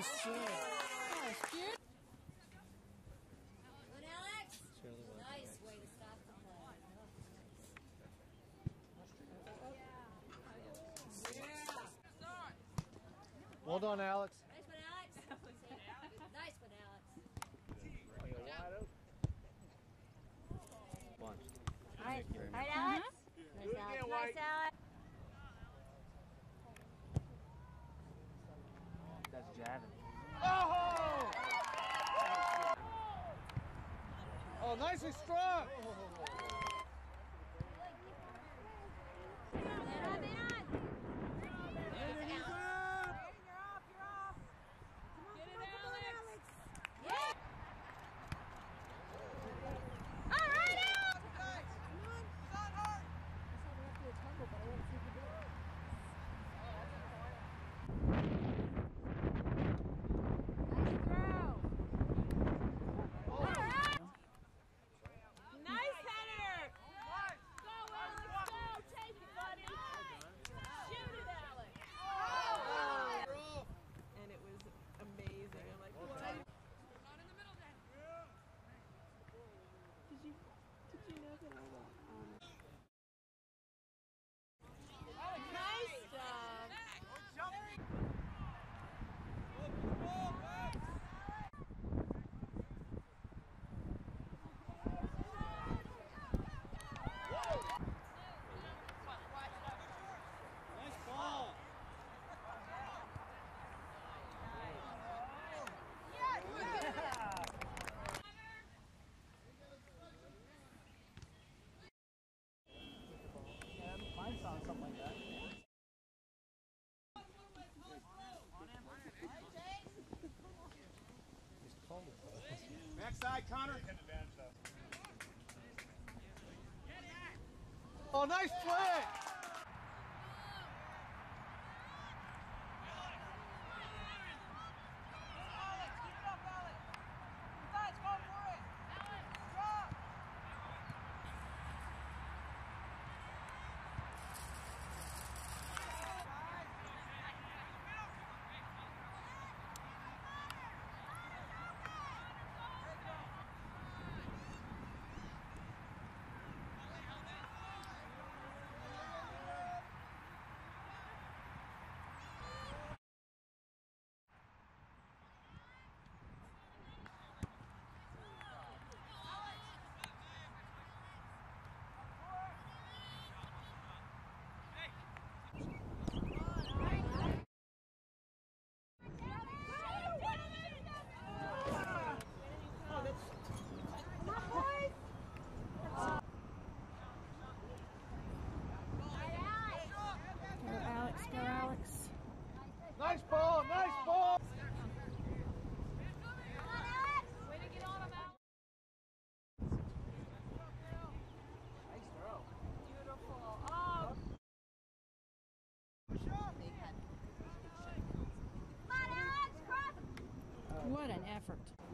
Oh, sick. Gosh, good. Alex. Nice Alex. Nice one, Alex. nice one, Alex. Bunch. All right, All right Alex. nice and. Backside, Connor. Oh, nice play. What an effort.